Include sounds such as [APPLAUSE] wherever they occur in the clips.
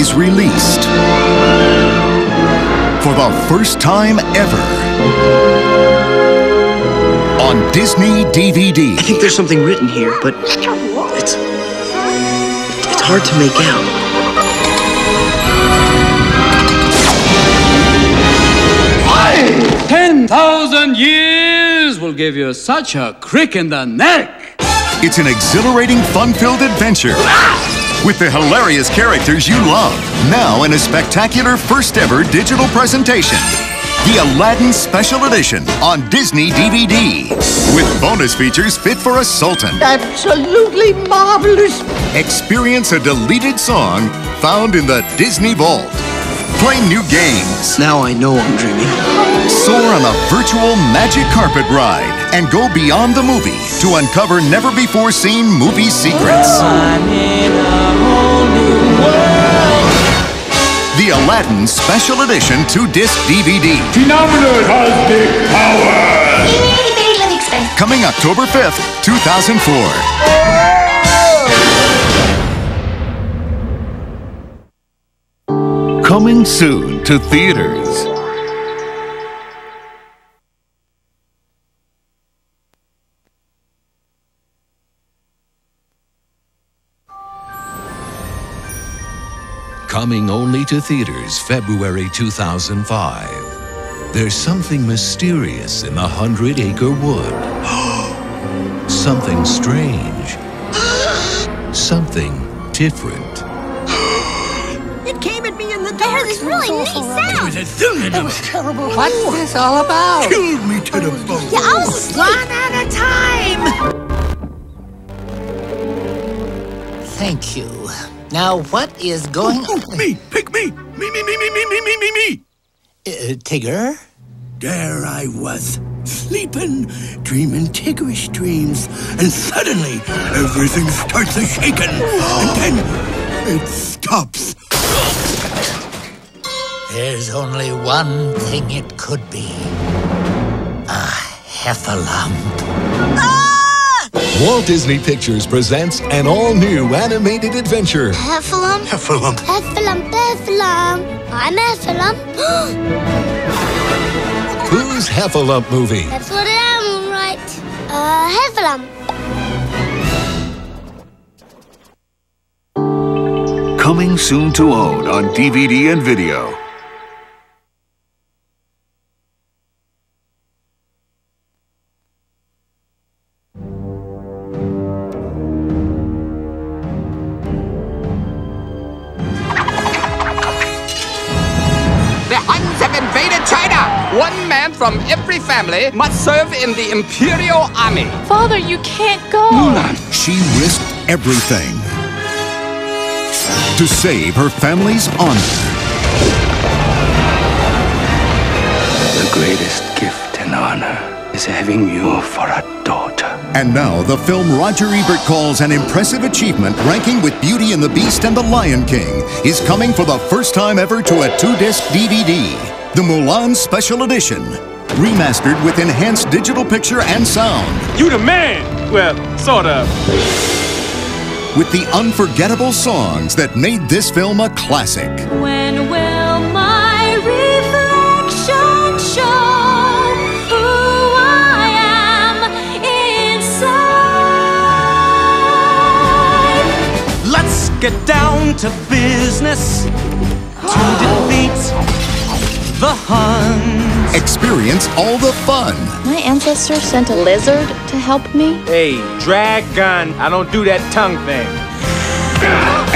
is released for the first time ever on Disney DVD. I think there's something written here, but it's it's hard to make out. Ten thousand years will give you such a crick in the neck. It's an exhilarating, fun-filled adventure with the hilarious characters you love. Now in a spectacular first-ever digital presentation. The Aladdin Special Edition on Disney DVD. With bonus features fit for a sultan. Absolutely marvelous. Experience a deleted song found in the Disney Vault. Play new games. Now I know I'm dreaming. Soar on a virtual magic carpet ride and go beyond the movie to uncover never before seen movie secrets. The Aladdin Special Edition 2 disc DVD. Phenomenal cosmic power! Coming October 5th, 2004. Coming soon to theaters. Coming only to theaters February 2005. There's something mysterious in the Hundred Acre Wood. [GASPS] something strange. [GASPS] something different. [GASPS] It came at me in the dark. this really neat sound. It was terrible. What's this all about? Kill me to the oh, bone! Yeah, I was asleep. One at a time. Thank you. Now, what is going on? Me! Pick me! Me, me, me, me, me, me, me, me, me! Uh, Tigger? There I was, sleeping, dreaming tiggerish dreams, and suddenly everything starts a shaking, and [GASPS] then it stops. There's only one thing it could be. A heffalump. Walt Disney Pictures presents an all-new animated adventure. Heffalump. Heffalump. Heffalump, heffalump. I'm heffalump. [GASPS] Pooh's Heffalump movie? That's what I am, right? Uh, heffalump. Coming soon to own on DVD and video. One man from every family must serve in the Imperial Army. Father, you can't go. She risked everything to save her family's honor. The greatest gift and honor is having you for a daughter. And now, the film Roger Ebert calls an impressive achievement, ranking with Beauty and the Beast and The Lion King, is coming for the first time ever to a two disc DVD. The Mulan Special Edition. Remastered with enhanced digital picture and sound. You the man! Well, sort of. With the unforgettable songs that made this film a classic. When will my reflection show who I am inside? Let's get down to business to oh. defeat the Huns. Experience all the fun My ancestors sent a lizard to help me. Hey, dragon. I don't do that tongue thing.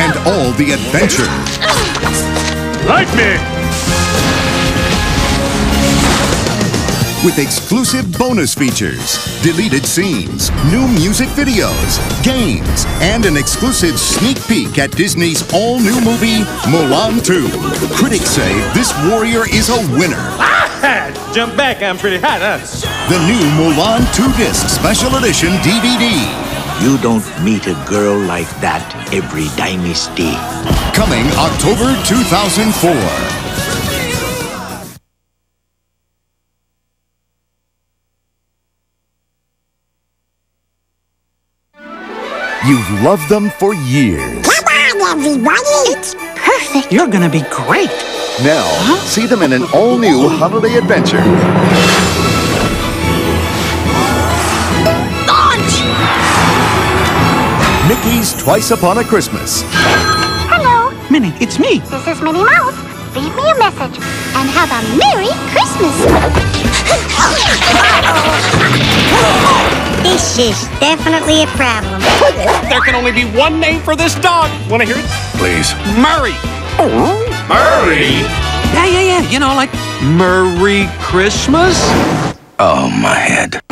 and all the adventure. Like me! With exclusive bonus features, deleted scenes, new music videos, games, and an exclusive sneak peek at Disney's all-new movie, Mulan 2. Critics say this warrior is a winner. Ah, jump back, I'm pretty hot, huh? The new Mulan 2-disc special edition DVD. You don't meet a girl like that every dynasty. Coming October 2004. You've loved them for years. Come on, everybody. It's perfect. You're gonna be great. Now, see them in an all-new holiday adventure. Launch! Mickey's Twice Upon a Christmas. Hello, Minnie, it's me. this is Minnie Mouse. Leave me a message and have a Merry Christmas. [LAUGHS] This is definitely a problem. There can only be one name for this dog. Want to hear it? Please. Murray. Oh, Murray! Yeah, yeah, yeah. You know, like Merry Christmas? Oh, my head.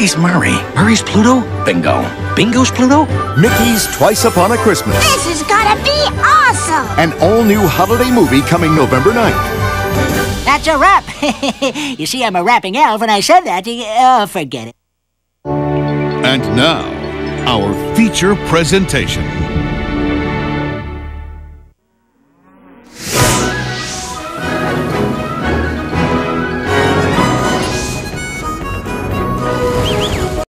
I think he's Murray. Murray's Pluto? Bingo. Bingo's Pluto? Mickey's Twice Upon a Christmas. This is gonna be awesome. An all-new holiday movie coming November 9th. That's a wrap. [LAUGHS] you see, I'm a rapping elf, and I said that. Oh, forget it. And now, our feature presentation.